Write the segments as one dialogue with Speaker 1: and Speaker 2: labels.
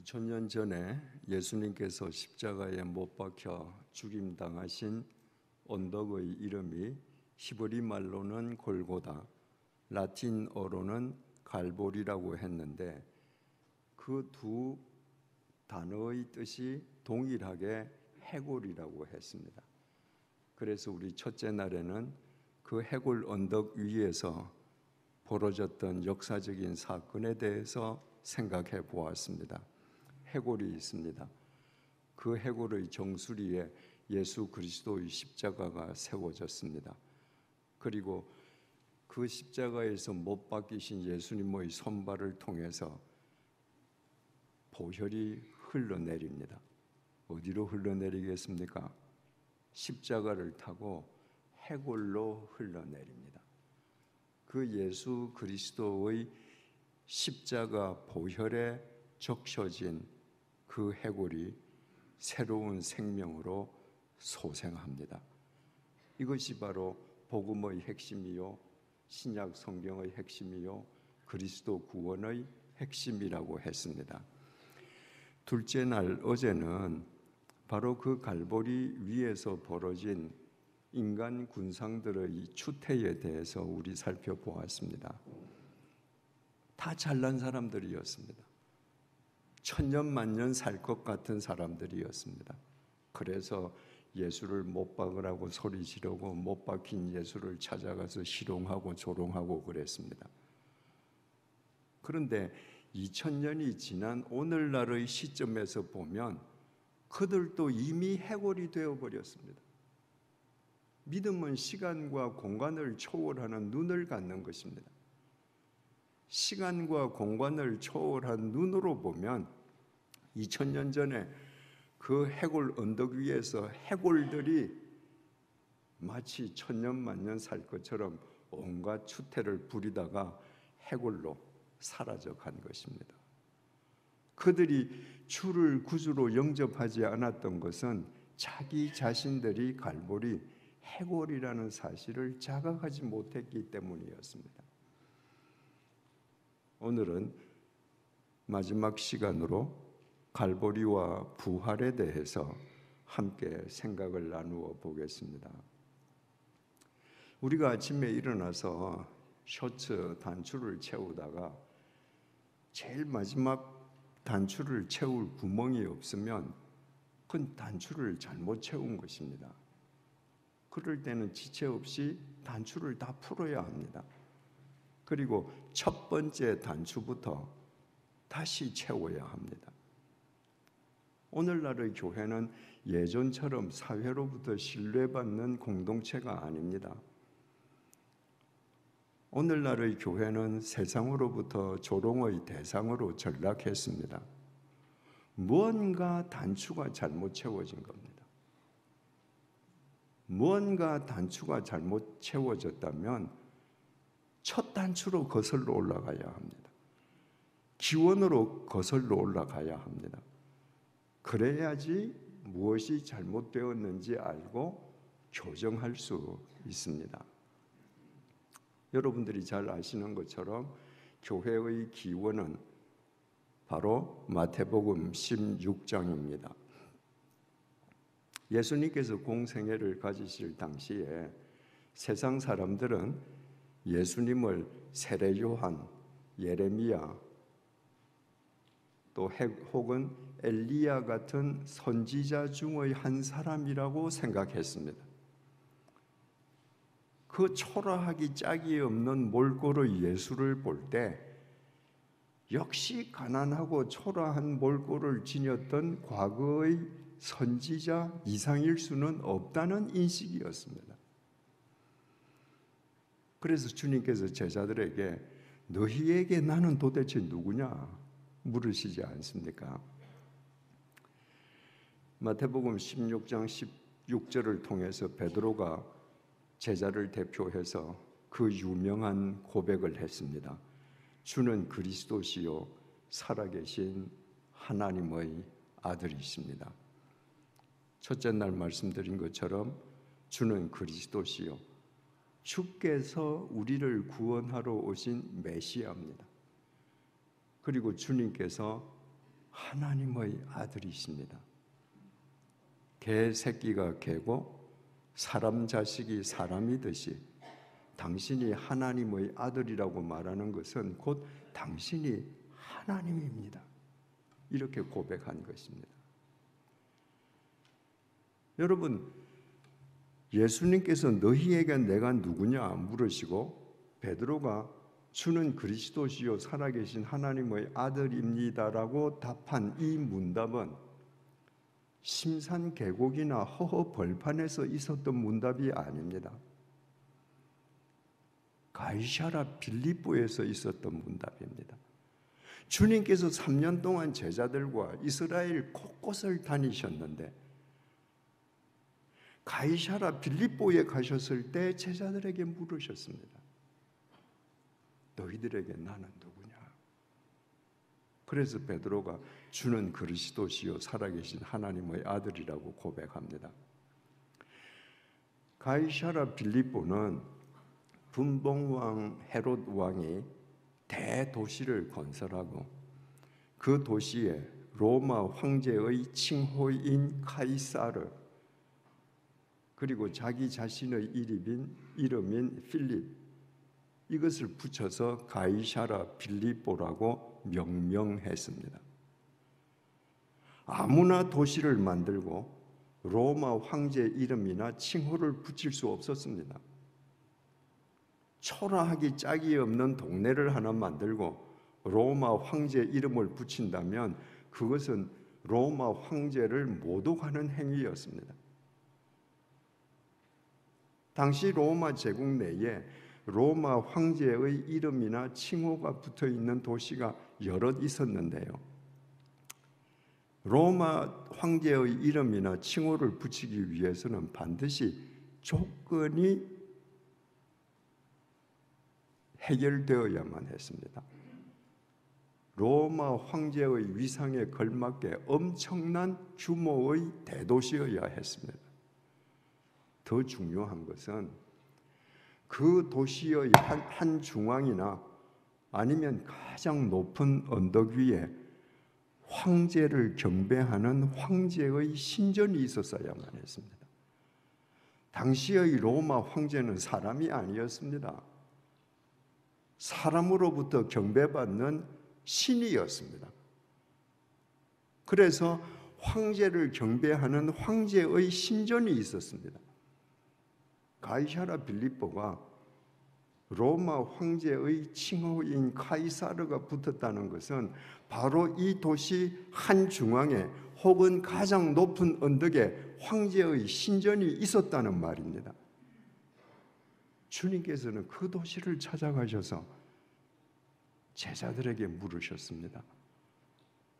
Speaker 1: 2000년 전에 예수님께서 십자가에 못 박혀 죽임 당하신 언덕의 이름이 히브리 말로는 골고다, 라틴어로는 갈보리라고 했는데 그 두 단어의 뜻이 동일하게 해골이라고 했습니다. 그래서 우리 첫째 날에는 그 해골 언덕 위에서 벌어졌던 역사적인 사건에 대해서 생각해 보았습니다. 해골이 있습니다. 그 해골의 정수리에 예수 그리스도의 십자가가 세워졌습니다. 그리고 그 십자가에서 못 박히신 예수님의 손발을 통해서 보혈이 흘러내립니다. 어디로 흘러내리겠습니까? 십자가를 타고 해골로 흘러내립니다. 그 예수 그리스도의 십자가 보혈에 적셔진 그 해골이 새로운 생명으로 소생합니다. 이것이 바로 복음의 핵심이요, 신약 성경의 핵심이요, 그리스도 구원의 핵심이라고 했습니다. 둘째 날 어제는 바로 그 갈보리 위에서 벌어진 인간 군상들의 추태에 대해서 우리 살펴보았습니다. 다 잘난 사람들이었습니다. 천년 만년 살 것 같은 사람들이었습니다. 그래서 예수를 못 박으라고 소리 지르고 못 박힌 예수를 찾아가서 희롱하고 조롱하고 그랬습니다. 그런데 2000년이 지난 오늘날의 시점에서 보면 그들도 이미 해골이 되어 버렸습니다. 믿음은 시간과 공간을 초월하는 눈을 갖는 것입니다. 시간과 공간을 초월한 눈으로 보면 2000년 전에 그 해골 언덕 위에서 해골들이 마치 천년 만년 살 것처럼 온갖 추태를 부리다가 해골로 사라져 간 것입니다. 그들이 주를 구주로 영접하지 않았던 것은 자기 자신들이 갈보리 해골이라는 사실을 자각하지 못했기 때문이었습니다. 오늘은 마지막 시간으로 갈보리와 부활에 대해서 함께 생각을 나누어 보겠습니다. 우리가 아침에 일어나서 셔츠 단추를 채우다가 제일 마지막 단추를 채울 구멍이 없으면 그건 단추를 잘못 채운 것입니다. 그럴 때는 지체 없이 단추를 다 풀어야 합니다. 그리고 첫 번째 단추부터 다시 채워야 합니다. 오늘날의 교회는 예전처럼 사회로부터 신뢰받는 공동체가 아닙니다. 오늘날의 교회는 세상으로부터 조롱의 대상으로 전락했습니다. 무언가 단추가 잘못 채워진 겁니다. 무언가 단추가 잘못 채워졌다면 첫 단추로 거슬러 올라가야 합니다. 기원으로 거슬러 올라가야 합니다. 그래야지 무엇이 잘못되었는지 알고 교정할 수 있습니다. 여러분들이 잘 아시는 것처럼 교회의 기원은 바로 마태복음 16장입니다. 예수님께서 공생애를 가지실 당시에 세상 사람들은 예수님을 세례 요한, 예레미야 또 혹은 엘리야 같은 선지자 중의 한 사람이라고 생각했습니다. 그 초라하기 짝이 없는 몰골의 예수를 볼 때 역시 가난하고 초라한 몰골을 지녔던 과거의 선지자 이상일 수는 없다는 인식이었습니다. 그래서 주님께서 제자들에게 너희에게 나는 도대체 누구냐 물으시지 않습니까? 마태복음 16장 16절을 통해서 베드로가 제자를 대표해서 그 유명한 고백을 했습니다. 주는 그리스도시요 살아계신 하나님의 아들이십니다. 첫째 날 말씀드린 것처럼 주는 그리스도시요 주께서 우리를 구원하러 오신 메시아입니다. 그리고 주님께서 하나님의 아들이십니다. 개 새끼가 개고 사람 자식이 사람이듯이 당신이 하나님의 아들이라고 말하는 것은 곧 당신이 하나님입니다. 이렇게 고백한 것입니다. 여러분, 예수님께서 너희에게 내가 누구냐 물으시고 베드로가 주는 그리스도시요 살아계신 하나님의 아들입니다라고 답한 이 문답은 심산 계곡이나 허허 벌판에서 있었던 문답이 아닙니다. 가이샤라 빌립보에서 있었던 문답입니다. 주님께서 3년 동안 제자들과 이스라엘 곳곳을 다니셨는데 가이샤라 빌립보에 가셨을 때 제자들에게 물으셨습니다. 너희들에게 나는 누구냐? 그래서 베드로가 주는 그리스도시요 살아계신 하나님의 아들이라고 고백합니다. 가이샤라 빌립보는 분봉왕 헤롯 왕이 대도시를 건설하고 그 도시에 로마 황제의 칭호인 카이사르 그리고 자기 자신의 이름인 이름인 필립 이것을 붙여서 가이샤라 빌립보라고 명명했습니다. 아무나 도시를 만들고 로마 황제 이름이나 칭호를 붙일 수 없었습니다. 초라하기 짝이 없는 동네를 하나 만들고 로마 황제 이름을 붙인다면 그것은 로마 황제를 모독하는 행위였습니다. 당시 로마 제국 내에 로마 황제의 이름이나 칭호가 붙어 있는 도시가 여럿 있었는데요. 로마 황제의 이름이나 칭호를 붙이기 위해서는 반드시 조건이 해결되어야만 했습니다. 로마 황제의 위상에 걸맞게 엄청난 규모의 대도시여야 했습니다. 더 중요한 것은 그 도시의 한, 한 중앙이나 아니면 가장 높은 언덕 위에 황제를 경배하는 황제의 신전이 있었어야만 했습니다. 당시의 로마 황제는 사람이 아니었습니다. 사람으로부터 경배받는 신이었습니다. 그래서 황제를 경배하는 황제의 신전이 있었습니다. 가이샤라 빌립보가 로마 황제의 칭호인 카이사르가 붙었다는 것은 바로 이 도시 한 중앙에 혹은 가장 높은 언덕에 황제의 신전이 있었다는 말입니다. 주님께서는 그 도시를 찾아가셔서 제자들에게 물으셨습니다.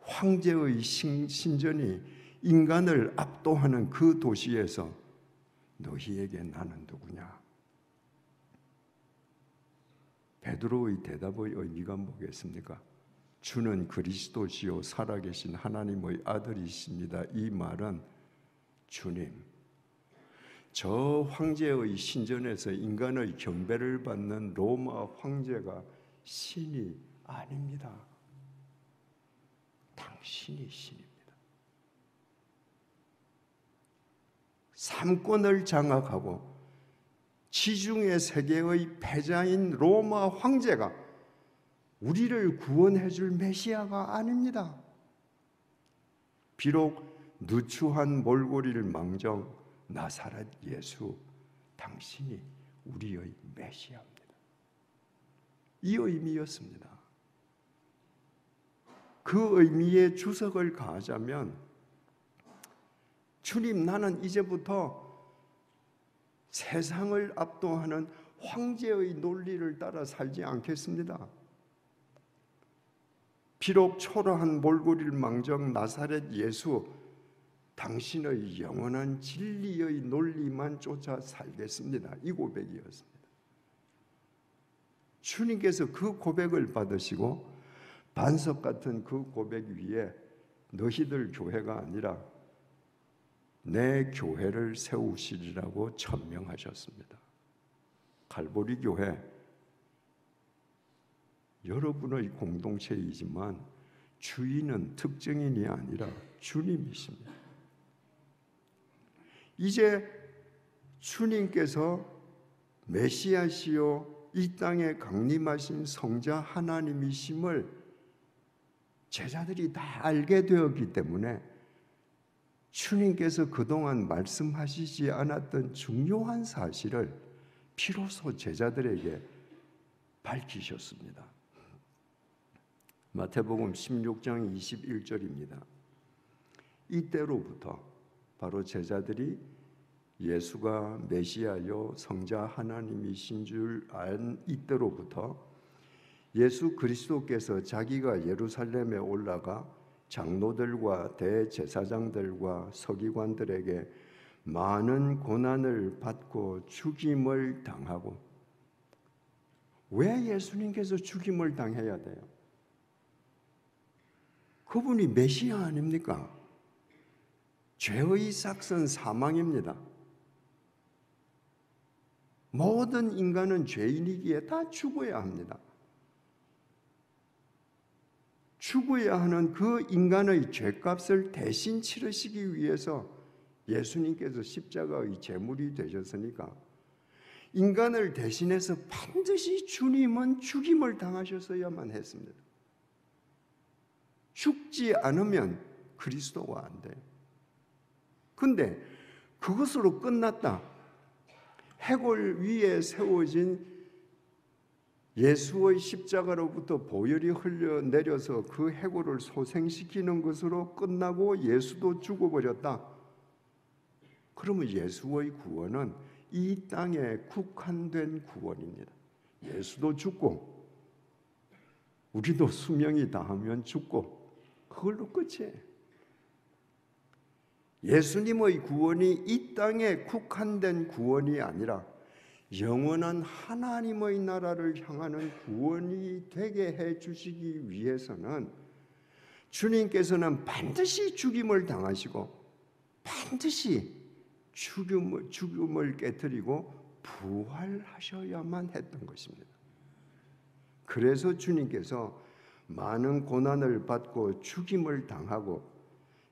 Speaker 1: 황제의 신전이 인간을 압도하는 그 도시에서 너희에게 나는 누구냐? 베드로의 대답의 의미가 뭐겠습니까? 주는 그리스도시요 살아계신 하나님의 아들이십니다. 이 말은 주님, 저 황제의 신전에서 인간의 경배를 받는 로마 황제가 신이 아닙니다. 당신이 신입니다. 삼권을 장악하고 지중해 세계의 패자인 로마 황제가 우리를 구원해 줄 메시아가 아닙니다. 비록 누추한 몰골이를 망정 나사렛 예수 당신이 우리의 메시아입니다. 이 의미였습니다. 그 의미에 주석을 가하자면 주님, 나는 이제부터 세상을 압도하는 황제의 논리를 따라 살지 않겠습니다. 비록 초라한 몰골이를 망정 나사렛 예수, 당신의 영원한 진리의 논리만 쫓아 살겠습니다. 이 고백이었습니다. 주님께서 그 고백을 받으시고 반석 같은 그 고백 위에 너희들 교회가 아니라 내 교회를 세우시리라고 천명하셨습니다. 갈보리 교회 여러분의 공동체이지만 주인은 특정인이 아니라 주님이십니다. 이제 주님께서 메시아시요 이 땅에 강림하신 성자 하나님이심을 제자들이 다 알게 되었기 때문에 주님께서 그동안 말씀하시지 않았던 중요한 사실을 비로소 제자들에게 밝히셨습니다. 마태복음 16장 21절입니다. 이때로부터 바로 제자들이 예수가 메시아요 성자 하나님이신 줄 안 이때로부터 예수 그리스도께서 자기가 예루살렘에 올라가 장로들과 대제사장들과 서기관들에게 많은 고난을 받고 죽임을 당하고 왜 예수님께서 죽임을 당해야 돼요? 그분이 메시아 아닙니까? 죄의 싹은 사망입니다. 모든 인간은 죄인이기에 다 죽어야 합니다. 죽어야 하는 그 인간의 죄값을 대신 치르시기 위해서 예수님께서 십자가의 제물이 되셨으니까 인간을 대신해서 반드시 주님은 죽임을 당하셨어야만 했습니다. 죽지 않으면 그리스도가 안 돼요. 근데 그것으로 끝났다. 해골 위에 세워진 예수의 십자가로부터 보혈이 흘려 내려서 그 해골을 소생시키는 것으로 끝나고 예수도 죽어버렸다. 그러면 예수의 구원은 이 땅에 국한된 구원입니다. 예수도 죽고 우리도 수명이 다하면 죽고 그걸로 끝이에요. 예수님의 구원이 이 땅에 국한된 구원이 아니라 영원한 하나님의 나라를 향하는 구원이 되게 해 주시기 위해서는 주님께서는 반드시 죽임을 당하시고 반드시 죽음을, 죽음을 깨뜨리고 부활하셔야만 했던 것입니다. 그래서 주님께서 많은 고난을 받고 죽임을 당하고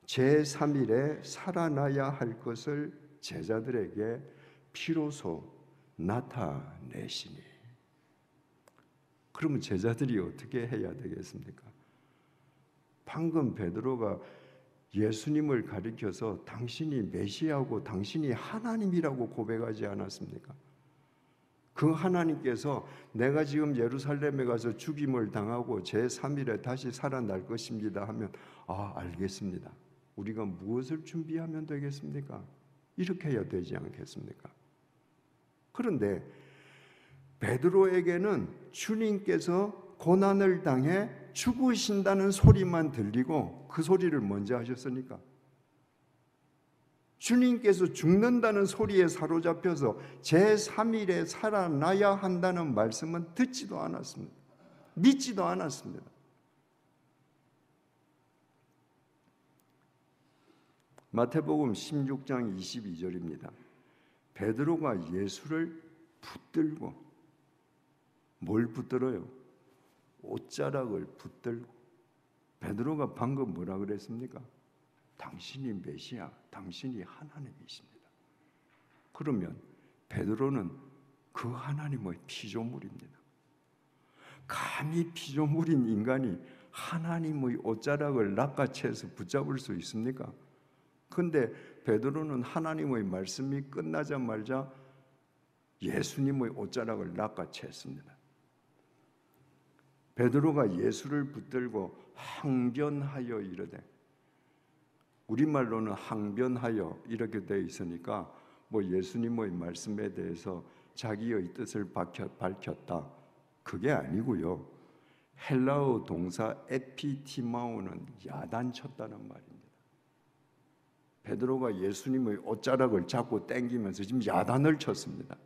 Speaker 1: 제3일에 살아나야 할 것을 제자들에게 비로소 나타내시니. 그러면 제자들이 어떻게 해야 되겠습니까? 방금 베드로가 예수님을 가리켜서 당신이 메시아고 당신이 하나님이라고 고백하지 않았습니까? 그 하나님께서 내가 지금 예루살렘에 가서 죽임을 당하고 제3일에 다시 살아날 것입니다 하면 아 알겠습니다. 우리가 무엇을 준비하면 되겠습니까? 이렇게 해야 되지 않겠습니까? 그런데 베드로에게는 주님께서 고난을 당해 죽으신다는 소리만 들리고 그 소리를 먼저 하셨으니까 주님께서 죽는다는 소리에 사로잡혀서 제3일에 살아나야 한다는 말씀은 듣지도 않았습니다. 믿지도 않았습니다. 마태복음 16장 22절입니다. 베드로가 예수를 붙들고 뭘 붙들어요? 옷자락을 붙들고 베드로가 방금 뭐라 그랬습니까? 당신이 메시아, 당신이 하나님이십니다. 그러면 베드로는 그 하나님의 피조물입니다. 감히 피조물인 인간이 하나님의 옷자락을 낚아채서 붙잡을 수 있습니까? 근데 베드로는 하나님의 말씀이 끝나자마자 예수님의 옷자락을 낚아챘습니다. 베드로가 예수를 붙들고 항변하여 이르되 우리말로는 항변하여 이렇게 되어 있으니까 뭐 예수님의 말씀에 대해서 자기의 뜻을 밝혔다. 그게 아니고요. 헬라어 동사 에피티마오는 야단쳤다는 말입니다. 베드로가 예수님의 옷자락을 잡고 땡기면서 지금 야단을 쳤습니다.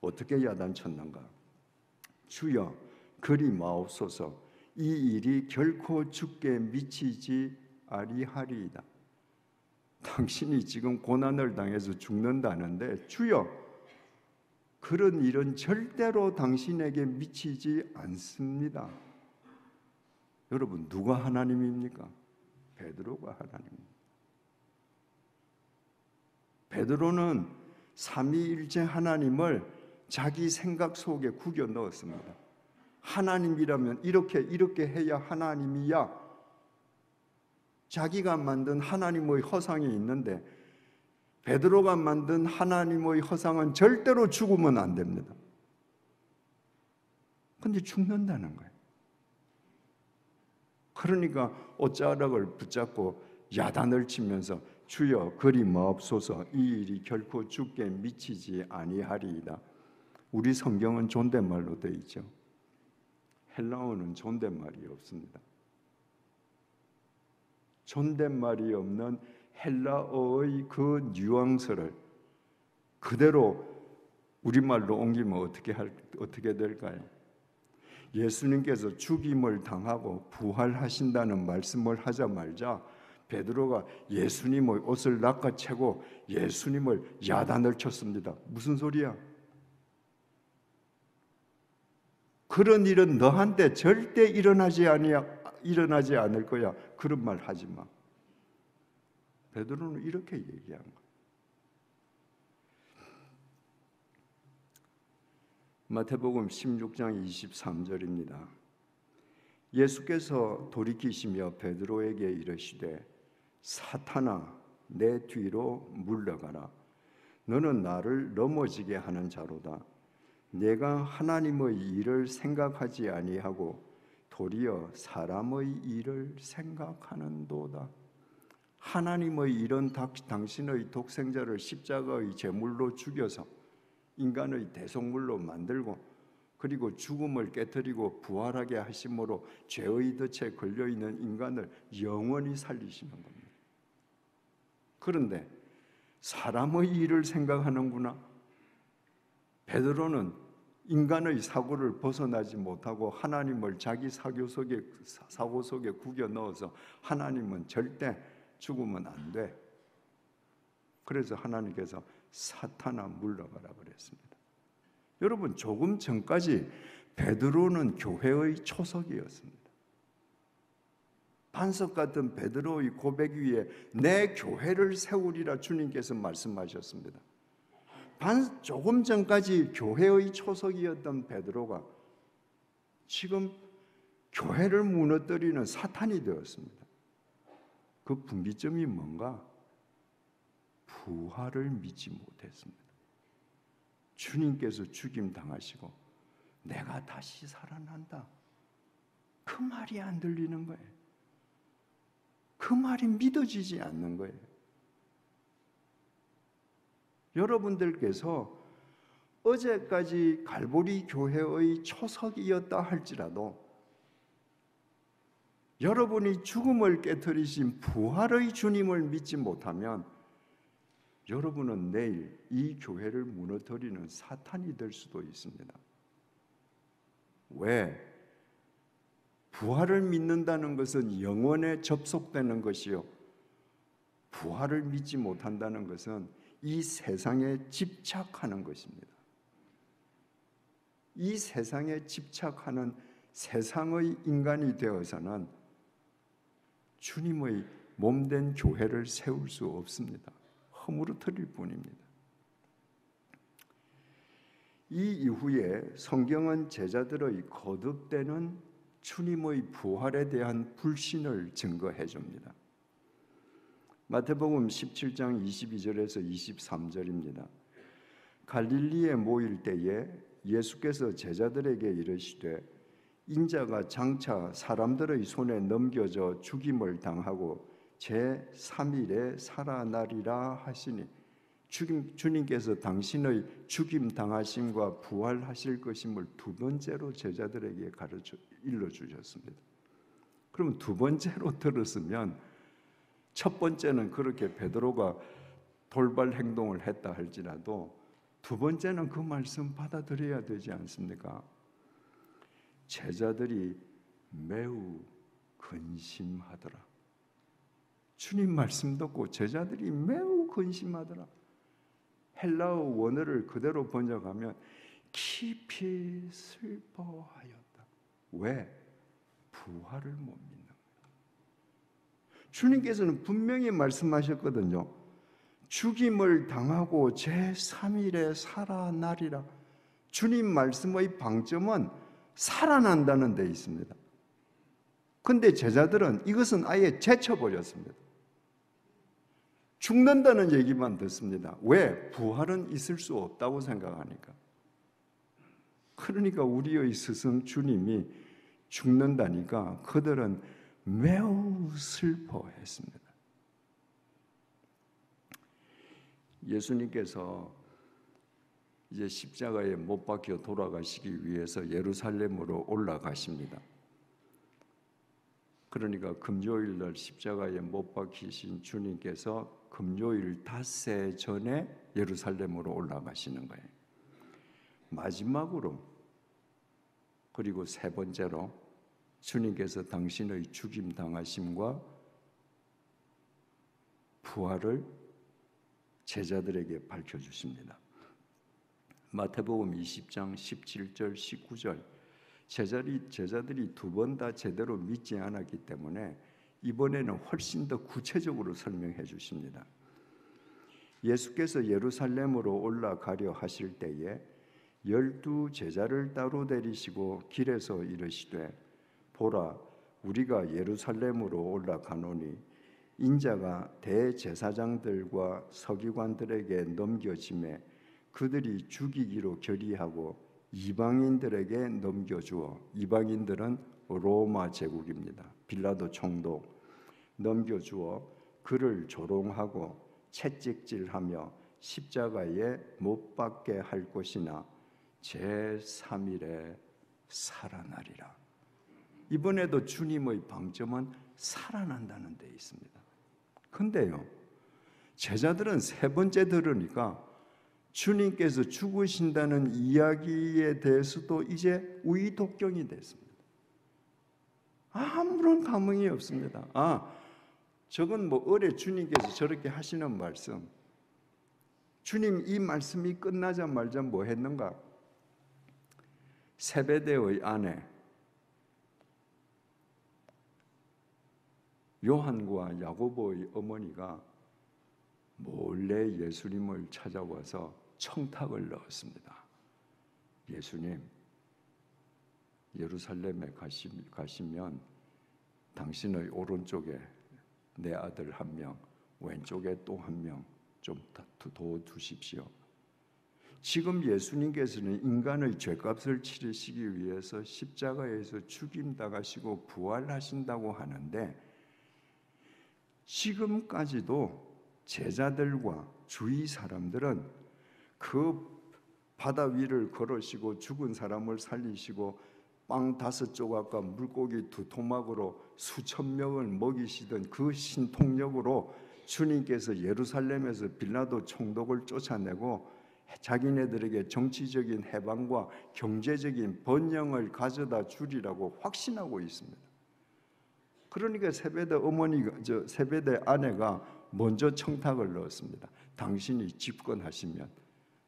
Speaker 1: 어떻게 야단 쳤는가? 주여 그리 마옵소서 이 일이 결코 죽게 미치지 아리하리이다. 당신이 지금 고난을 당해서 죽는다는데 주여 그런 일은 절대로 당신에게 미치지 않습니다. 여러분 누가 하나님입니까? 베드로가 하나님입니다. 베드로는 삼위일체 하나님을 자기 생각 속에 구겨 넣었습니다. 하나님이라면 이렇게 이렇게 해야 하나님이야. 자기가 만든 하나님의 허상이 있는데 베드로가 만든 하나님의 허상은 절대로 죽으면 안 됩니다. 근데 죽는다는 거예요. 그러니까 옷자락을 붙잡고 야단을 치면서 주여 그리 마옵소서 이 일이 결코 죽게 미치지 아니하리이다. 우리 성경은 존댓말로 되어 있죠. 헬라어는 존댓말이 없습니다. 존댓말이 없는 헬라어의 그 뉘앙스를 그대로 우리말로 옮기면 어떻게 할 어떻게 될까요? 예수님께서 죽임을 당하고 부활하신다는 말씀을 하자말자 베드로가 예수님의 옷을 낚아채고 예수님을 야단을 쳤습니다. 무슨 소리야? 그런 일은 너한테 절대 일어나지 아니야 일어나지 않을 거야. 그런 말 하지 마. 베드로는 이렇게 얘기한 거야. 마태복음 16장 23절입니다. 예수께서 돌이키시며 베드로에게 이르시되 사탄아 내 뒤로 물러가라. 너는 나를 넘어지게 하는 자로다. 내가 하나님의 일을 생각하지 아니하고 도리어 사람의 일을 생각하는도다. 하나님의 일은 당신의 독생자를 십자가의 제물로 죽여서 인간의 대속물로 만들고 그리고 죽음을 깨뜨리고 부활하게 하심으로 죄의 덫에 걸려 있는 인간을 영원히 살리시는 겁니다. 그런데 사람의 일을 생각하는구나. 베드로는 인간의 사고를 벗어나지 못하고 하나님을 자기 사교 속에 사고 속에 구겨 넣어서 하나님은 절대 죽으면 안 돼. 그래서 하나님께서 사탄아 물러가라 그랬습니다. 여러분 조금 전까지 베드로는 교회의 초석이었습니다. 반석 같은 베드로의 고백 위에 내 교회를 세우리라 주님께서 말씀하셨습니다. 반 조금 전까지 교회의 초석이었던 베드로가 지금 교회를 무너뜨리는 사탄이 되었습니다. 그 분기점이 뭔가? 부활을 믿지 못했습니다. 주님께서 죽임 당하시고 내가 다시 살아난다. 그 말이 안 들리는 거예요. 그 말이 믿어지지 않는 거예요. 여러분들께서 어제까지 갈보리 교회의 초석이었다 할지라도 여러분이 죽음을 깨뜨리신 부활의 주님을 믿지 못하면 여러분은 내일 이 교회를 무너뜨리는 사탄이 될 수도 있습니다. 왜? 부활을 믿는다는 것은 영원에 접속되는 것이요. 부활을 믿지 못한다는 것은 이 세상에 집착하는 것입니다. 이 세상에 집착하는 세상의 인간이 되어서는 주님의 몸된 교회를 세울 수 없습니다. 허물어뜨릴 뿐입니다. 이 이후에 성경은 제자들의 거듭되는 주님의 부활에 대한 불신을 증거해 줍니다. 마태복음 17장 22절에서 23절입니다. 갈릴리에 모일 때에 예수께서 제자들에게 이르시되 인자가 장차 사람들의 손에 넘겨져 죽임을 당하고 제 3일에 살아나리라 하시니 주님, 주님께서 당신의 죽임 당하심과 부활하실 것임을 두 번째로 제자들에게 가르쳐 일러 주셨습니다. 그러면 두 번째로 들었으면 첫 번째는 그렇게 베드로가 돌발 행동을 했다 할지라도 두 번째는 그 말씀 받아들여야 되지 않습니까? 제자들이 매우 근심하더라. 주님 말씀 듣고 제자들이 매우 근심하더라. 헬라어 원어를 그대로 번역하면 깊이 슬퍼하였다. 왜? 부활을 못 믿는 거예요. 주님께서는 분명히 말씀하셨거든요. 죽임을 당하고 제3일에 살아나리라. 주님 말씀의 방점은 살아난다는 데 있습니다. 근데 제자들은 이것은 아예 제쳐버렸습니다. 죽는다는 얘기만 듣습니다. 왜? 부활은 있을 수 없다고 생각하니까. 그러니까 우리의 스승 주님이 죽는다니까 그들은 매우 슬퍼했습니다. 예수님께서 이제 십자가에 못 박혀 돌아가시기 위해서 예루살렘으로 올라가십니다. 그러니까 금요일 날 십자가에 못 박히신 주님께서 금요일 닷새 전에 예루살렘으로 올라가시는 거예요. 마지막으로 그리고 세 번째로 주님께서 당신의 죽임 당하심과 부활을 제자들에게 밝혀 주십니다. 마태복음 20장 17절 19절 제자리, 제자들이 두 번 다 제대로 믿지 않았기 때문에 이번에는 훨씬 더 구체적으로 설명해 주십니다. 예수께서 예루살렘으로 올라가려 하실 때에 열두 제자를 따로 데리시고 길에서 이르시되 보라 우리가 예루살렘으로 올라가노니 인자가 대제사장들과 서기관들에게 넘겨짐에 그들이 죽이기로 결의하고 이방인들에게 넘겨주어 이방인들은 로마 제국입니다. 빌라도 총독 넘겨주어 그를 조롱하고 채찍질하며 십자가에 못 박게 할 것이나 제3일에 살아나리라. 이번에도 주님의 방점은 살아난다는 데 있습니다. 근데요, 제자들은 세 번째 들으니까 주님께서 죽으신다는 이야기에 대해서도 이제 우이독경이 됐습니다. 아무런 감흥이 없습니다. 아, 저건 뭐 어뢰 주님께서 저렇게 하시는 말씀. 주님 이 말씀이 끝나자마자 뭐 했는가? 세베대의 아내 요한과 야고보의 어머니가 몰래 예수님을 찾아와서 청탁을 넣었습니다. 예수님, 예루살렘에 가시면 당신의 오른쪽에 내 아들 한 명, 왼쪽에 또 한 명좀 도두십시오. 지금 예수님께서는 인간의 죄값을 치르시기 위해서 십자가에서 죽임 당하시고 부활하신다고 하는데 지금까지도 제자들과 주위 사람들은 그 바다 위를 걸으시고 죽은 사람을 살리시고 빵 다섯 조각과 물고기 두 토막으로 수천 명을 먹이시던 그 신통력으로 주님께서 예루살렘에서 빌라도 총독을 쫓아내고 자기네들에게 정치적인 해방과 경제적인 번영을 가져다 주리라고 확신하고 있습니다. 그러니까 세베대 어머니가 저 세베대 아내가 먼저 청탁을 넣었습니다. 당신이 집권하시면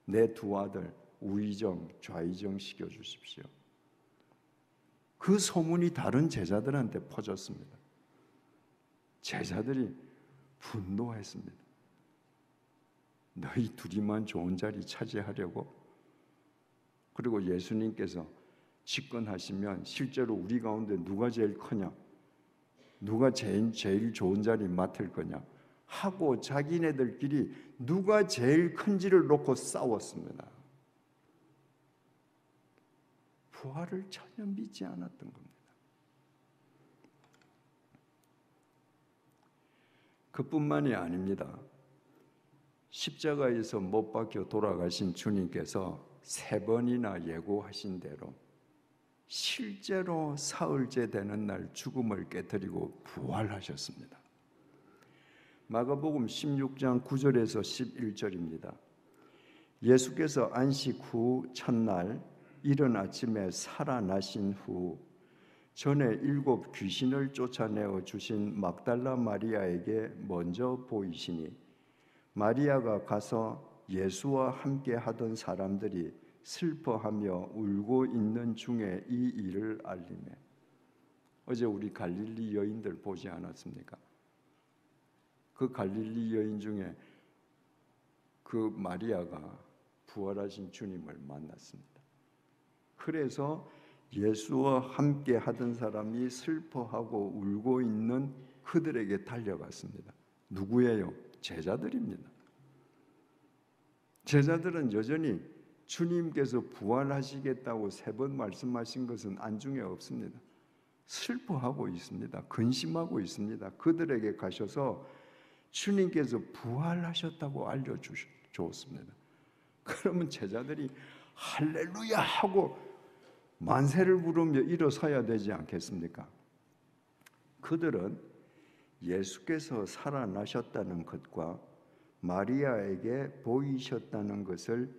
Speaker 1: 내 두 아들 우의정 좌의정 시켜 주십시오. 그 소문이 다른 제자들한테 퍼졌습니다. 제자들이 분노했습니다. 너희 둘이만 좋은 자리 차지하려고 그리고 예수님께서 집권하시면 실제로 우리 가운데 누가 제일 크냐? 누가 제일, 제일 좋은 자리 맡을 거냐? 하고 자기네들끼리 누가 제일 큰지를 놓고 싸웠습니다. 부활을 전혀 믿지 않았던 겁니다. 그뿐만이 아닙니다. 십자가에서 못 박혀 돌아가신 주님께서 세 번이나 예고하신 대로 실제로 사흘째 되는 날 죽음을 깨뜨리고 부활하셨습니다. 마가복음 16장 9절에서 11절입니다. 예수께서 안식 후 첫날 이른 아침에 살아나신 후 전에 일곱 귀신을 쫓아내어 주신 막달라 마리아에게 먼저 보이시니 마리아가 가서 예수와 함께 하던 사람들이 슬퍼하며 울고 있는 중에 이 일을 알리매 어제 우리 갈릴리 여인들 보지 않았습니까? 그 갈릴리 여인 중에 그 마리아가 부활하신 주님을 만났습니다. 그래서 예수와 함께 하던 사람이 슬퍼하고 울고 있는 그들에게 달려갔습니다. 누구예요? 제자들입니다. 제자들은 여전히 주님께서 부활하시겠다고 세 번 말씀하신 것은 안중에 없습니다. 슬퍼하고 있습니다. 근심하고 있습니다. 그들에게 가셔서 주님께서 부활하셨다고 알려주셨습니다. 그러면 제자들이 할렐루야 하고 만세를 부르며 일어서야 되지 않겠습니까? 그들은 예수께서 살아나셨다는 것과 마리아에게 보이셨다는 것을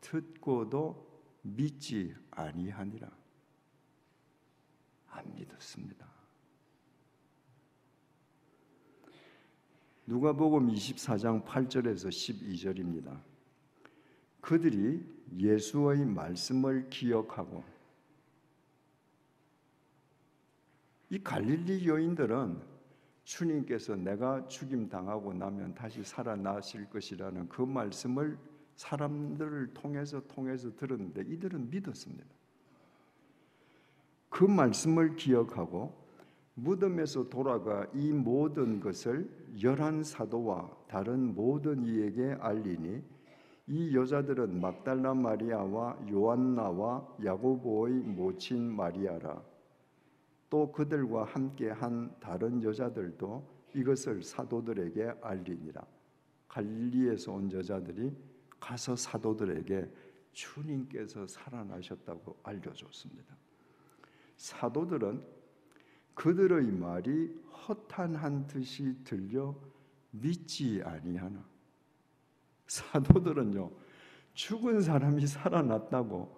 Speaker 1: 듣고도 믿지 아니하니라. 안 믿었습니다. 누가복음 24장 8절에서 12절입니다. 그들이 예수의 말씀을 기억하고 이 갈릴리 여인들은 주님께서 내가 죽임 당하고 나면 다시 살아나실 것이라는 그 말씀을 사람들을 통해서 통해서 들었는데 이들은 믿었습니다. 그 말씀을 기억하고 무덤에서 돌아가 이 모든 것을 열한 사도와 다른 모든 이에게 알리니 이 여자들은 막달라 마리아와 요한나와 야고보의 모친 마리아라 또 그들과 함께 한 다른 여자들도 이것을 사도들에게 알리니라 갈리에서 온 여자들이 가서 사도들에게 주님께서 살아나셨다고 알려줬습니다. 사도들은 그들의 말이 허탄한 듯이 들려 믿지 아니하나. 사도들은요, 죽은 사람이 살아났다고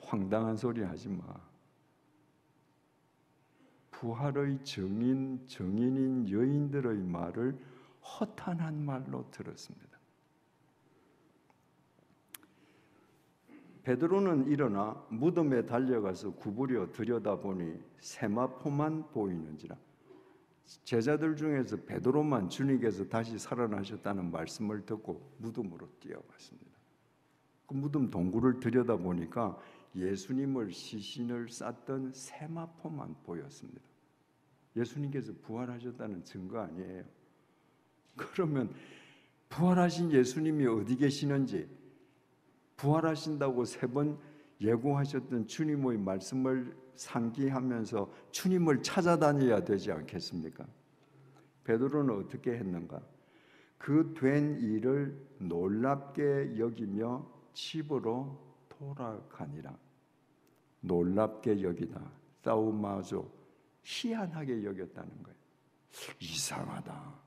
Speaker 1: 황당한 소리 하지 마. 부활의 정인, 정인인 여인들의 말을 허탄한 말로 들었습니다. 베드로는 일어나 무덤에 달려가서 구부려 들여다보니 세마포만 보이는지라 제자들 중에서 베드로만 주님께서 다시 살아나셨다는 말씀을 듣고 무덤으로 뛰어갔습니다. 그 무덤 동굴을 들여다보니까 예수님을 시신을 쌌던 세마포만 보였습니다. 예수님께서 부활하셨다는 증거 아니에요. 그러면 부활하신 예수님이 어디 계시는지 부활하신다고 세 번 예고하셨던 주님의 말씀을 상기하면서 주님을 찾아다녀야 되지 않겠습니까? 베드로는 어떻게 했는가? 그 된 일을 놀랍게 여기며 집으로 돌아가니라. 놀랍게 여기다. 싸우마조 희한하게 여겼다는 거예요. 이상하다.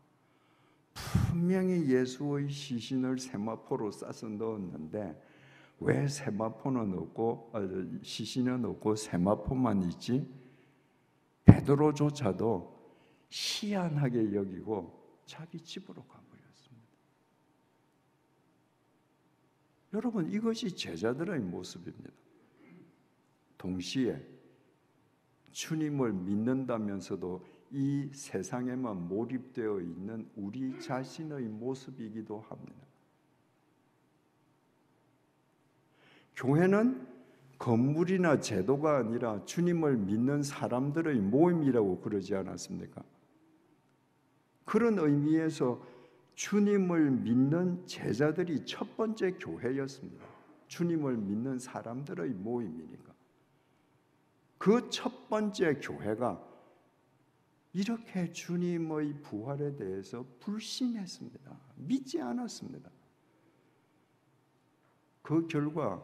Speaker 1: 분명히 예수의 시신을 세마포로 싸서 넣었는데 왜 세마포는 없고 어, 시신은 없고 세마포만 있지? 베드로조차도 희한하게 여기고 자기 집으로 가버렸습니다. 여러분 이것이 제자들의 모습입니다. 동시에 주님을 믿는다면서도 이 세상에만 몰입되어 있는 우리 자신의 모습이기도 합니다. 교회는 건물이나 제도가 아니라 주님을 믿는 사람들의 모임이라고 그러지 않았습니까? 그런 의미에서 주님을 믿는 제자들이 첫 번째 교회였습니다. 주님을 믿는 사람들의 모임이니까. 그 첫 번째 교회가 이렇게 주님의 부활에 대해서 불신했습니다. 믿지 않았습니다. 그 결과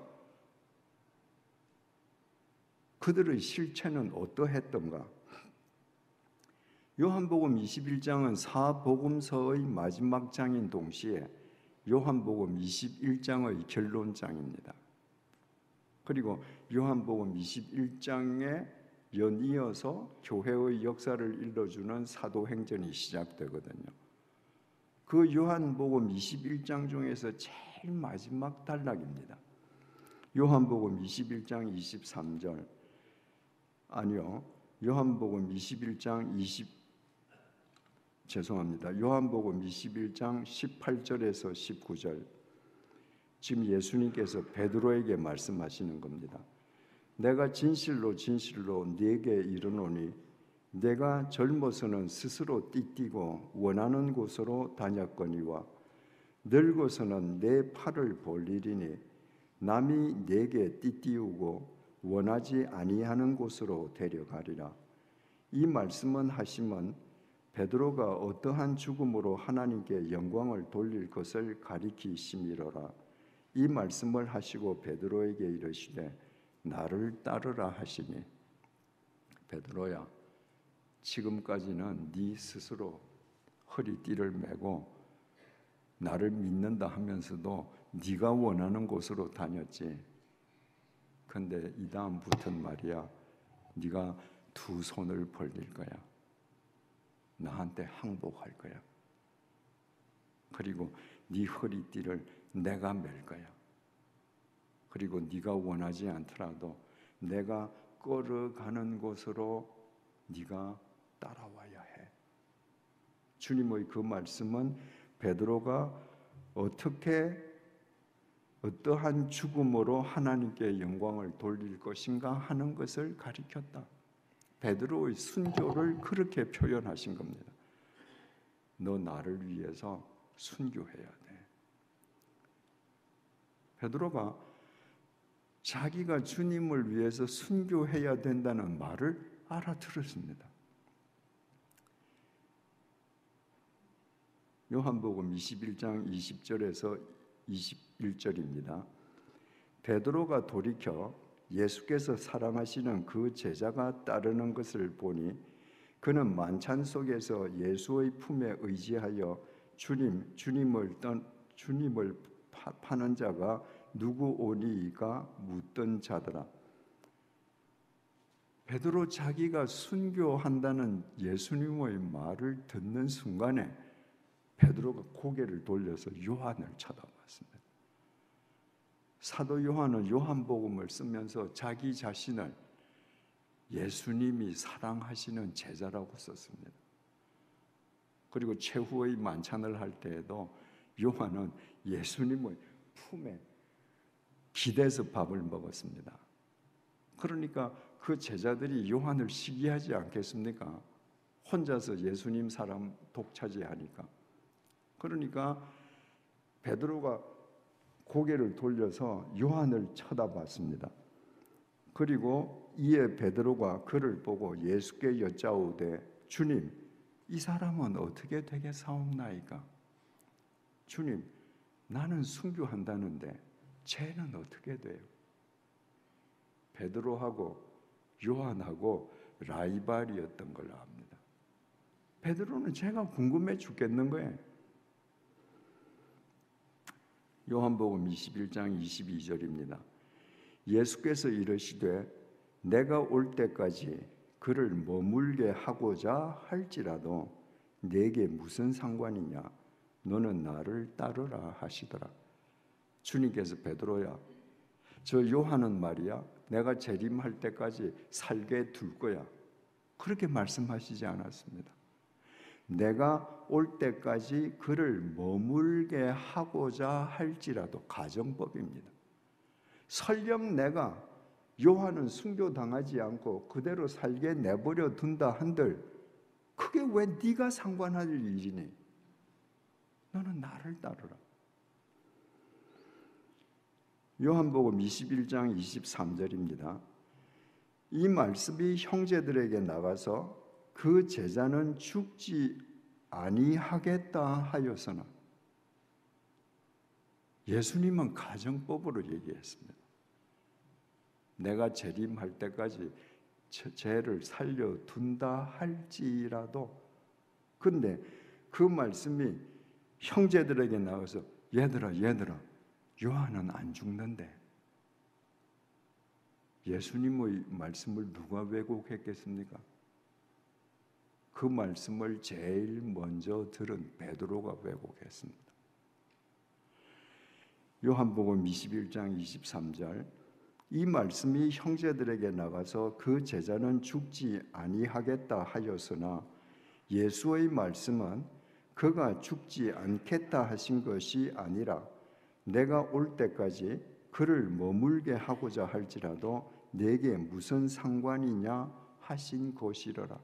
Speaker 1: 그들의 실체는 어떠했던가? 요한복음 21장은 사복음서의 마지막 장인 동시에 요한복음 21장의 결론장입니다. 그리고 요한복음 21장에 연이어서 교회의 역사를 일러주는 사도행전이 시작되거든요. 그 요한복음 21장 중에서 제일 마지막 단락입니다. 요한복음 21장 23절 아니요. 요한복음 21장 20 죄송합니다. 요한복음 21장 18절에서 19절. 지금 예수님께서 베드로에게 말씀하시는 겁니다. 내가 진실로 진실로 네게 이르노니 내가 젊어서는 스스로 띠띠고 원하는 곳으로 다녔거니와 늙어서는 내 팔을 벌리리니 남이 내게 띠띠우고 원하지 아니하는 곳으로 데려가리라. 이 말씀은 하시면 베드로가 어떠한 죽음으로 하나님께 영광을 돌릴 것을 가리키심이로라. 이 말씀을 하시고 베드로에게 이르시되 나를 따르라 하시니 베드로야 지금까지는 네 스스로 허리띠를 메고 나를 믿는다 하면서도 네가 원하는 곳으로 다녔지. 근데 이 다음부터는 말이야. 네가 두 손을 벌릴 거야. 나한테 항복할 거야. 그리고 네 허리띠를 내가 맬 거야. 그리고 네가 원하지 않더라도 내가 걸어가는 곳으로 네가 따라와야 해. 주님의 그 말씀은 베드로가 어떻게 어떠한 죽음으로 하나님께 영광을 돌릴 것인가 하는 것을 가리켰다. 베드로의 순교를 그렇게 표현하신 겁니다. 너 나를 위해서 순교해야 돼. 베드로가 자기가 주님을 위해서 순교해야 된다는 말을 알아들었습니다. 요한복음 21장 20절에서 21절입니다. 베드로가 돌이켜 예수께서 사랑하시는 그 제자가 따르는 것을 보니 그는 만찬 속에서 예수의 품에 의지하여 주님 주님을 떠 주님을 파, 는 자가 누구 오니가 묻던 자더라. 베드로 자기가 순교한다는 예수님의 말을 듣는 순간에 베드로가 고개를 돌려서 요한을 쳐다봤습니다. 사도 요한은 요한복음을 쓰면서 자기 자신을 예수님이 사랑하시는 제자라고 썼습니다. 그리고 최후의 만찬을 할 때에도 요한은 예수님의 품에 기대서 밥을 먹었습니다. 그러니까 그 제자들이 요한을 시기하지 않겠습니까? 혼자서 예수님 사람 독차지하니까. 그러니까 베드로가 고개를 돌려서 요한을 쳐다봤습니다. 그리고 이에 베드로가 그를 보고 예수께 여짜오되 주님 이 사람은 어떻게 되겠사옵나이까? 주님 나는 순교한다는데 쟤는 어떻게 돼요? 베드로하고 요한하고 라이발이었던 걸로 압니다. 베드로는 제가 궁금해 죽겠는 거예요. 요한복음 21장 22절입니다. 예수께서 이르시되 내가 올 때까지 그를 머물게 하고자 할지라도 내게 무슨 상관이냐 너는 나를 따르라 하시더라. 주님께서 베드로야 저 요한은 말이야 내가 재림할 때까지 살게 둘 거야. 그렇게 말씀하시지 않았습니다. 내가 올 때까지 그를 머물게 하고자 할지라도 가정법입니다. 설령 내가 요한은 순교당하지 않고 그대로 살게 내버려 둔다 한들 그게 왜 네가 상관할 일이니? 너는 나를 따르라. 요한복음 21장 23절입니다. 이 말씀이 형제들에게 나가서 그 제자는 죽지 아니하겠다 하여서는 예수님은 가정법으로 얘기했습니다. 내가 재림할 때까지 죄를 살려 둔다 할지라도 근데 그 말씀이 형제들에게 나와서 얘들아 얘들아 요한은 안 죽는데 예수님의 말씀을 누가 왜곡했겠습니까? 그 말씀을 제일 먼저 들은 베드로가 왜곡했습니다. 요한복음 21장 23절 이 말씀이 형제들에게 나가서 그 제자는 죽지 아니하겠다 하였으나 예수의 말씀은 그가 죽지 않겠다 하신 것이 아니라 내가 올 때까지 그를 머물게 하고자 할지라도 내게 무슨 상관이냐 하신 것이러라.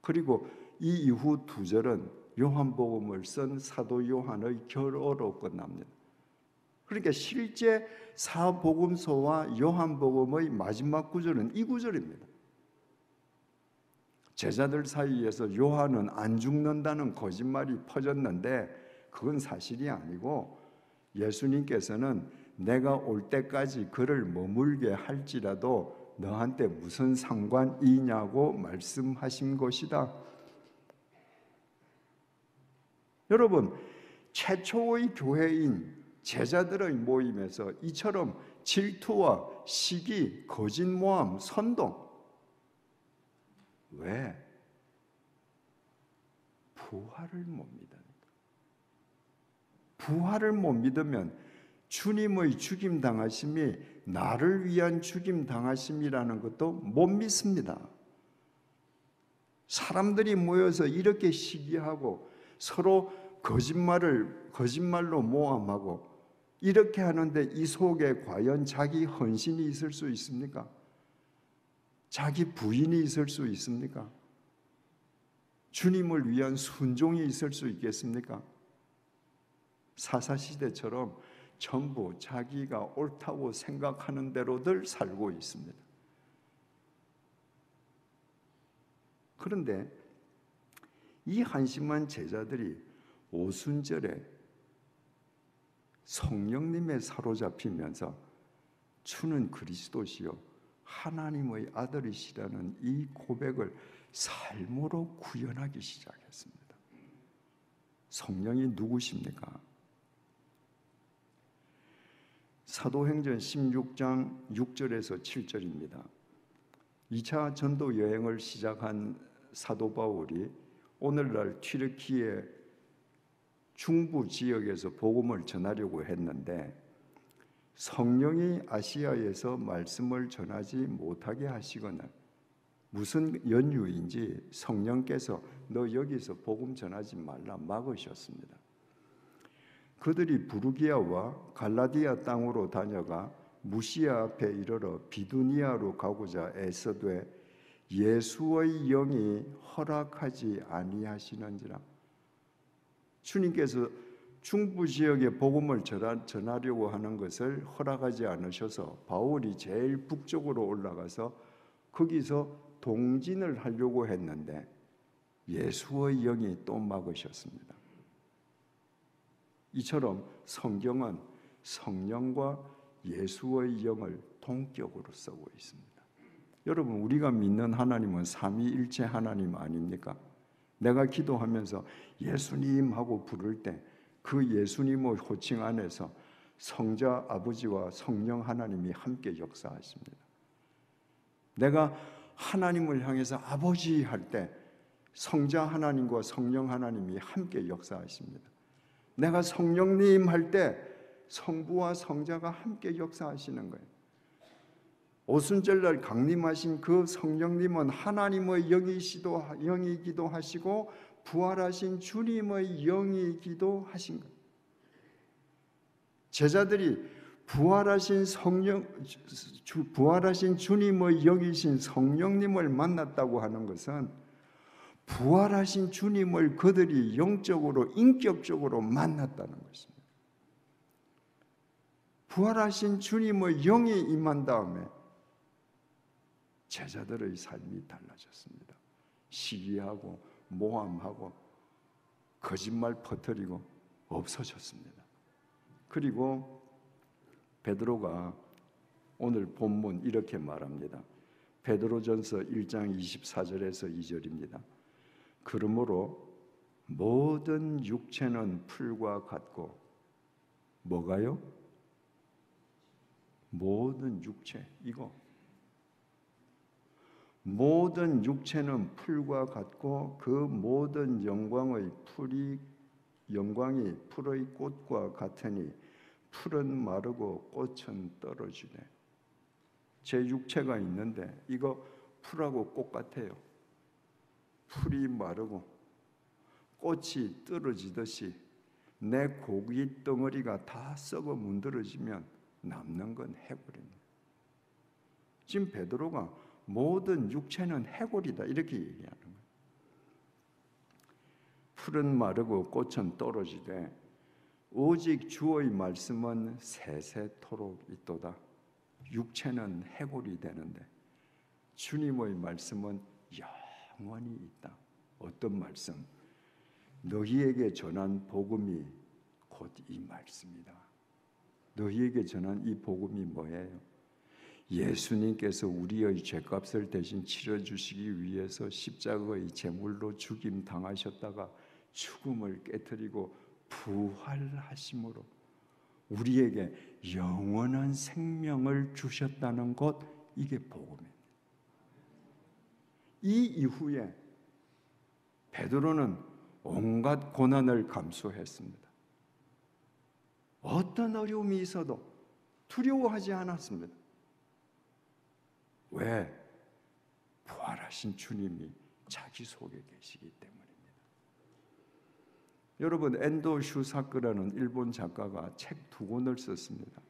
Speaker 1: 그리고 이 이후 두 절은 요한복음을 쓴 사도 요한의 결어로 끝납니다. 그러니까 실제 사복음서와 요한복음의 마지막 구절은 이 구절입니다. 제자들 사이에서 요한은 안 죽는다는 거짓말이 퍼졌는데 그건 사실이 아니고 예수님께서는 내가 올 때까지 그를 머물게 할지라도 너한테 무슨 상관이냐고 말씀하신 것이다. 여러분, 최초의 교회인 제자들의 모임에서 이처럼 질투와 시기, 거짓모함, 선동 왜? 부활을 못 믿으니까. 부활을 못 믿으면 주님의 죽임 당하심이 나를 위한 죽임 당하심이라는 것도 못 믿습니다. 사람들이 모여서 이렇게 시기하고 서로 거짓말을 거짓말로 모함하고 이렇게 하는데 이 속에 과연 자기 헌신이 있을 수 있습니까? 자기 부인이 있을 수 있습니까? 주님을 위한 순종이 있을 수 있겠습니까? 사사시대처럼 전부 자기가 옳다고 생각하는 대로들 살고 있습니다. 그런데 이 한심한 제자들이 오순절에 성령님에 사로잡히면서 주는 그리스도시요 하나님의 아들이시라는 이 고백을 삶으로 구현하기 시작했습니다. 성령이 누구십니까? 사도행전 16장 6절에서 7절입니다. 2차 전도 여행을 시작한 사도 바울이 오늘날 튀르키예 중부 지역에서 복음을 전하려고 했는데 성령이 아시아에서 말씀을 전하지 못하게 하시거나 무슨 연유인지 성령께서 너 여기서 복음 전하지 말라 막으셨습니다. 그들이 부르기아와 갈라디아 땅으로 다녀가 무시아 앞에 이르러 비두니아로 가고자 애써되 예수의 영이 허락하지 아니하시는지라 주님께서 중부 지역에 복음을 전하려고 하는 것을 허락하지 않으셔서 바울이 제일 북쪽으로 올라가서 거기서 동진을 하려고 했는데 예수의 영이 또 막으셨습니다. 이처럼 성경은 성령과 예수의 영을 동격으로 쓰고 있습니다. 여러분 우리가 믿는 하나님은 삼위일체 하나님 아닙니까? 내가 기도하면서 예수님 하고 부를 때 그 예수님의 호칭 안에서 성자 아버지와 성령 하나님이 함께 역사하십니다. 내가 하나님을 향해서 아버지 할 때 성자 하나님과 성령 하나님이 함께 역사하십니다. 내가 성령님 할 때 성부와 성자가 함께 역사하시는 거예요. 오순절날 강림하신 그 성령님은 하나님의 영이시도 영이기도 하시고 부활하신 주님의 영이기도 하신 것. 제자들이 부활하신 성령 부활하신 주님의 영이신 성령님을 만났다고 하는 것은 부활하신 주님을 그들이 영적으로 인격적으로 만났다는 것입니다. 부활하신 주님의 영이 임한 다음에 제자들의 삶이 달라졌습니다. 시기하고 모함하고 거짓말 퍼뜨리고 없어졌습니다. 그리고 베드로가 오늘 본문 이렇게 말합니다. 베드로전서 1장 24절에서 2절입니다. 그러므로 모든 육체는 풀과 같고 뭐가요? 모든 육체 이거 모든 육체는 풀과 같고 그 모든 영광의 풀이 영광이 풀의 꽃과 같으니 풀은 마르고 꽃은 떨어지네. 제 육체가 있는데 이거 풀하고 꽃 같아요. 풀이 마르고 꽃이 떨어지듯이 내 고기 덩어리가 다 썩어 문드러지면 남는 건 해골입니다. 지금 베드로가 모든 육체는 해골이다 이렇게 얘기하는 거예요. 풀은 마르고 꽃은 떨어지되 오직 주의 말씀은 세세토록 있도다. 육체는 해골이 되는데 주님의 말씀은 영 원히 있다. 어떤 말씀? 너희에게 전한 복음이 곧 이 말씀이다. 너희에게 전한 이 복음이 뭐예요? 예수님께서 우리의 죄값을 대신 치러 주시기 위해서 십자가의 제물로 죽임 당하셨다가 죽음을 깨뜨리고 부활하심으로 우리에게 영원한 생명을 주셨다는 것 이게 복음입니다. 이 이후에 베드로는 온갖 고난을 감수했습니다. 어떤 어려움이 있어도 두려워하지 않았습니다. 왜? 부활하신 주님이 자기 속에 계시기 때문입니다. 여러분 엔도 슈사크라는 일본 작가가 책 두 권을 썼습니다.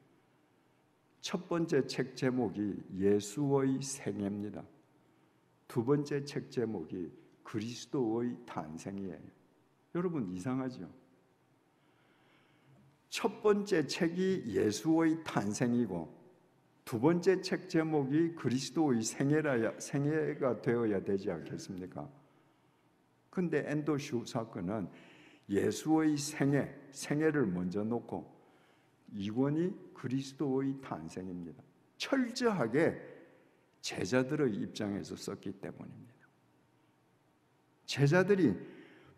Speaker 1: 첫 번째 책 제목이 예수의 생애입니다. 두 번째 책 제목이 그리스도의 탄생이에요. 여러분 이상하죠? 첫 번째 책이 예수의 탄생이고 두 번째 책 제목이 그리스도의 생애라 생애가 되어야 되지 않겠습니까? 근데 엔도슈 사건은 예수의 생애, 생애를 먼저 놓고 이권이 그리스도의 탄생입니다. 철저하게 제자들의 입장에서 썼기 때문입니다. 제자들이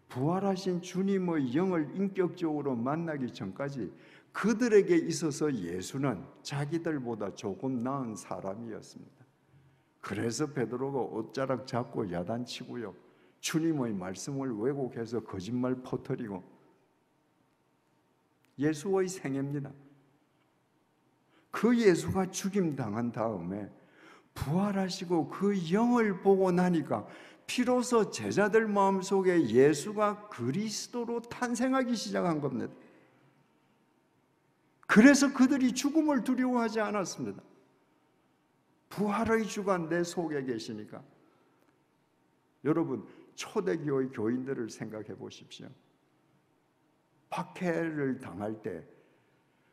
Speaker 1: 부활하신 주님의 영을 인격적으로 만나기 전까지 그들에게 있어서 예수는 자기들보다 조금 나은 사람이었습니다. 그래서 베드로가 옷자락 잡고 야단치고요. 주님의 말씀을 왜곡해서 거짓말 퍼뜨리고 예수의 생애입니다. 그 예수가 죽임 당한 다음에 부활하시고 그 영을 보고 나니까 비로소 제자들 마음속에 예수가 그리스도로 탄생하기 시작한 겁니다. 그래서 그들이 죽음을 두려워하지 않았습니다. 부활의 주가 내 속에 계시니까. 여러분, 초대교회 교인들을 생각해 보십시오. 박해를 당할 때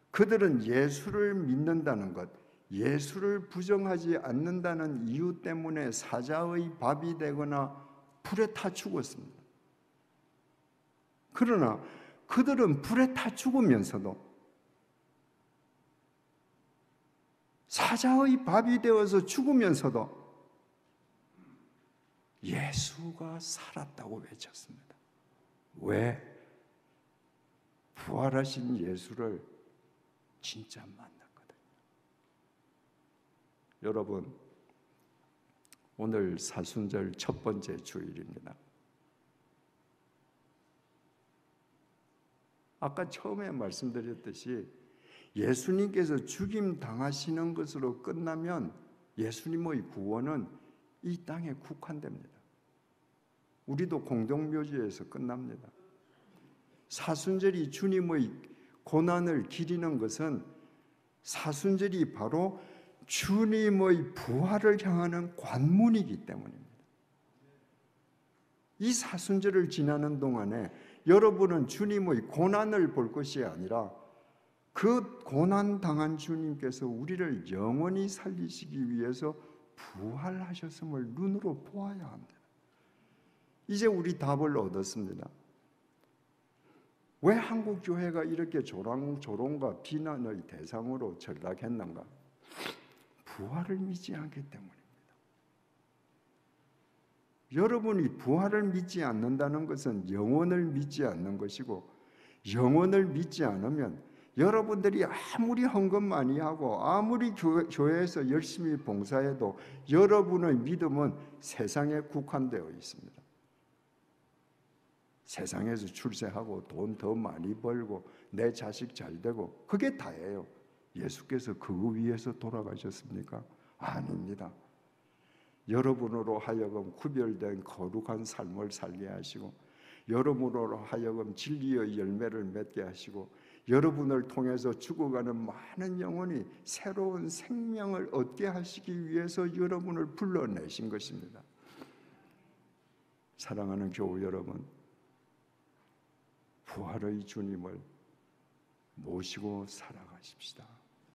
Speaker 1: 그들은 예수를 믿는다는 것, 예수를 부정하지 않는다는 이유 때문에 사자의 밥이 되거나 불에 타 죽었습니다. 그러나 그들은 불에 타 죽으면서도 사자의 밥이 되어서 죽으면서도 예수가 살았다고 외쳤습니다. 왜? 부활하신 예수를 진짜 만났거든요. 여러분, 오늘 사순절 첫 번째 주일입니다. 아까 처음에 말씀드렸듯이 예수님께서 죽임 당하시는 것으로 끝나면 예수님의 구원은 이 땅에 국한됩니다. 우리도 공동묘지에서 끝납니다. 사순절이 주님의 고난을 기리는 것은 사순절이 바로 주님의 부활을 향하는 관문이기 때문입니다. 이 사순절을 지나는 동안에 여러분은 주님의 고난을 볼 것이 아니라 그 고난 당한 주님께서 우리를 영원히 살리시기 위해서 부활하셨음을 눈으로 보아야 합니다. 이제 우리 답을 얻었습니다. 왜 한국 교회가 이렇게 조롱과 비난의 대상으로 전락했는가? 부활을 믿지 않기 때문입니다. 여러분이 부활을 믿지 않는다는 것은 영원을 믿지 않는 것이고 영원을 믿지 않으면 여러분들이 아무리 헌금 많이 하고 아무리 교회에서 열심히 봉사해도 여러분의 믿음은 세상에 국한되어 있습니다. 세상에서 출세하고 돈 더 많이 벌고 내 자식 잘 되고 그게 다예요. 예수께서 그 위에서 돌아가셨습니까? 아닙니다. 여러분으로 하여금 구별된 거룩한 삶을 살게 하시고 여러분으로 하여금 진리의 열매를 맺게 하시고 여러분을 통해서 죽어가는 많은 영혼이 새로운 생명을 얻게 하시기 위해서 여러분을 불러내신 것입니다. 사랑하는 교우 여러분, 부활의 주님을 모시고 살아가십시다.